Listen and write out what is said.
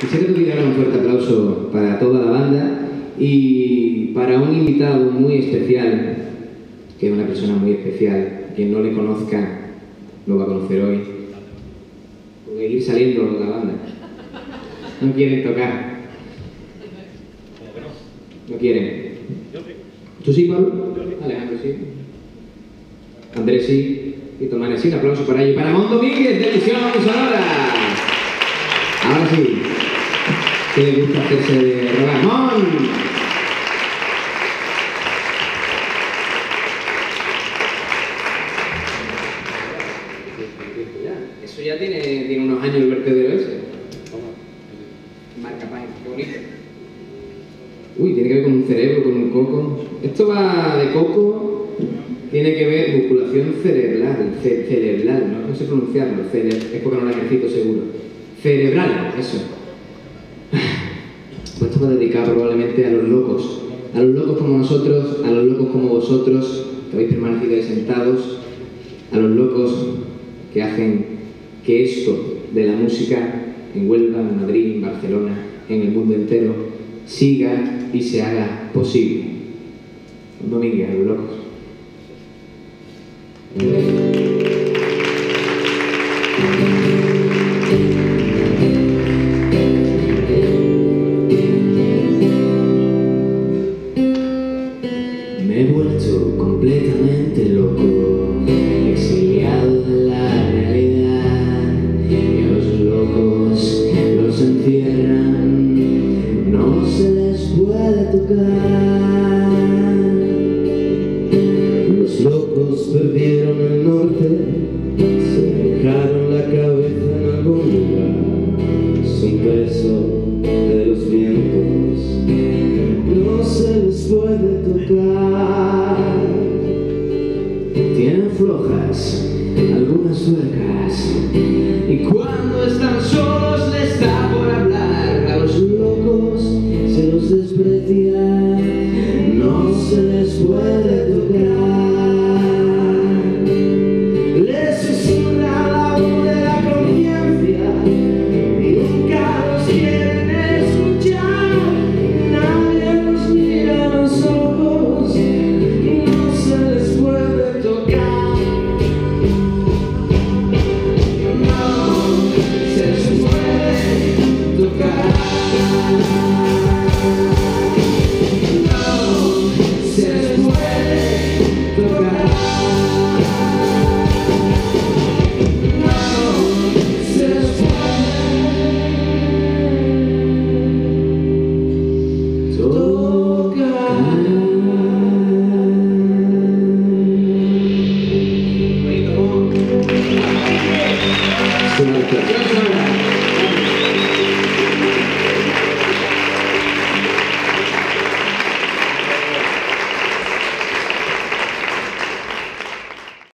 Quisiera dar un fuerte aplauso para toda la banda y para un invitado muy especial, que es una persona muy especial. Quien no le conozca lo va a conocer hoy. Puede ir saliendo la banda. No quieren tocar. No quieren. ¿Tú sí, Pablo? Alejandro sí. Andrés sí. Y Tomás sí. Un aplauso para ellos. Para Mon Domínguez de Sonora. Ahora sí. ¿Qué le gusta hacerse de rogar? ¡Mon! Eso ya tiene, tiene unos años el vertedero ese. Marca Pine, qué bonito. Uy, tiene que ver con un cerebro, con un coco. Esto va de coco, tiene que ver musculación cerebral, ce- cerebral, no, no sé pronunciarlo, cere- es porque no lo ejercito seguro. Cerebral, eso. Pues esto va probablemente a los locos, a los locos como nosotros, a los locos como vosotros, que habéis permanecido ahí sentados, a los locos que hacen que esto de la música en Huelva, en Madrid, en Barcelona, en el mundo entero, siga y se haga posible. Domínguez, a los locos. Me he vuelto completamente loco, exiliado de la realidad. Y los locos los encierran, no se les puede tocar. Tienen flojas algunas tuercas y cuando están solos tocar.